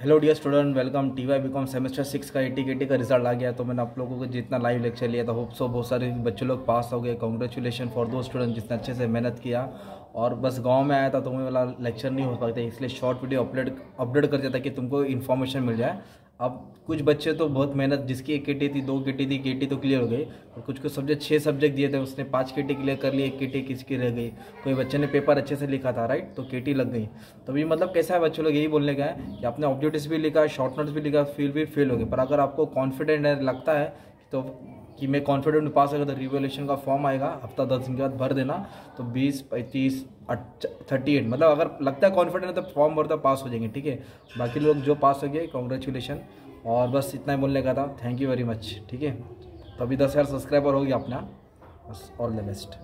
Hello dear student welcome T Y B semester six का A T K का result आ गया तो मैंने आप लोगों को जितना लाइव लेक्चर लिया था होप सो बहुत सारे बच्चे लोग पास हो गए. कॉन्ग्रेचुलेशन फॉर दो स्टूडेंट जिसने अच्छे से मेहनत किया. और बस गाँव में आया था तो मुझे वाला लेक्चर नहीं हो पाता, इसलिए शॉर्ट वीडियो अपलोड अपलोड कर था कि तुमको इन्फॉर्मेशन मिल जाए। अब कुछ बच्चे तो बहुत मेहनत, जिसकी एक केटी थी, दो केटी थी, केटी तो क्लियर हो गई, और कुछ कुछ सब्जेक्ट छः सब्जेक्ट दिए थे, उसने पाँच केटी क्लियर कर ली, एक केटी किसकी रह गई। कोई बच्चे ने पेपर अच्छे से लिखा था राइट तो केटी लग गई। तो ये मतलब कैसा है, बच्चों लोग यही बोलने का है कि आपने ऑब्जेक्टिव्स भी लिखा शॉर्ट नोट्स भी लिखा, फिर भी फेल हो गए। पर अगर आपको कॉन्फिडेंट है, लगता है तो कि मैं कॉन्फिडेंट पास अगर रिवोल्यूशन का फॉर्म आएगा, हफ़्ता दस दिन के बाद भर देना तो बीस, पैंतीस थर्टी एट मतलब अगर लगता है कॉन्फिडेंट है तो फॉर्म भरता पास हो जाएँगे, ठीक है? बाकी लोग जो पास हो गए कॉन्ग्रेचुलेशन और बस इतना ही बोलने का था. थैंक यू वेरी मच ठीक है? तो अभी दस हज़ार सब्सक्राइबर हो गया अपना, बस ऑल द बेस्ट